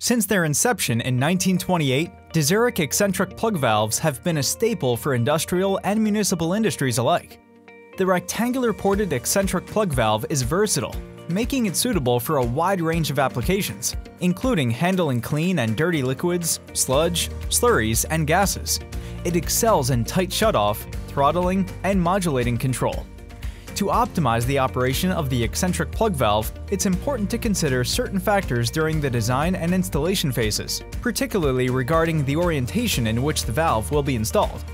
Since their inception in 1928, DeZURIK eccentric plug valves have been a staple for industrial and municipal industries alike. The rectangular ported eccentric plug valve is versatile, making it suitable for a wide range of applications, including handling clean and dirty liquids, sludge, slurries, and gases. It excels in tight shutoff, throttling, and modulating control. To optimize the operation of the eccentric plug valve, it's important to consider certain factors during the design and installation phases, particularly regarding the orientation in which the valve will be installed.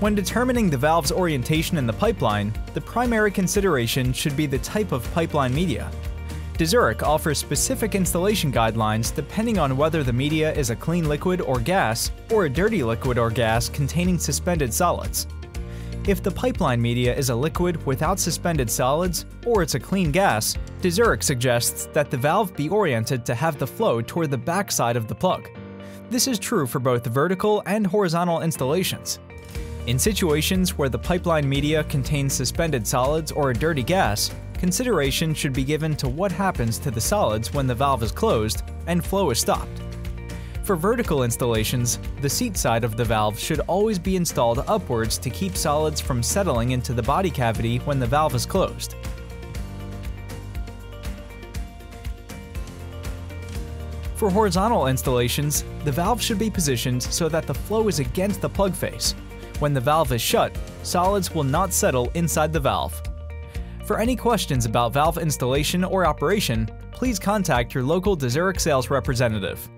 When determining the valve's orientation in the pipeline, the primary consideration should be the type of pipeline media. DeZURIK offers specific installation guidelines depending on whether the media is a clean liquid or gas, or a dirty liquid or gas containing suspended solids. If the pipeline media is a liquid without suspended solids, or it's a clean gas, DeZURIK suggests that the valve be oriented to have the flow toward the backside of the plug. This is true for both vertical and horizontal installations. In situations where the pipeline media contains suspended solids or a dirty gas, consideration should be given to what happens to the solids when the valve is closed and flow is stopped. For vertical installations, the seat side of the valve should always be installed upwards to keep solids from settling into the body cavity when the valve is closed. For horizontal installations, the valve should be positioned so that the flow is against the plug face, when the valve is shut, solids will not settle inside the valve. For any questions about valve installation or operation, please contact your local DeZURIK sales representative.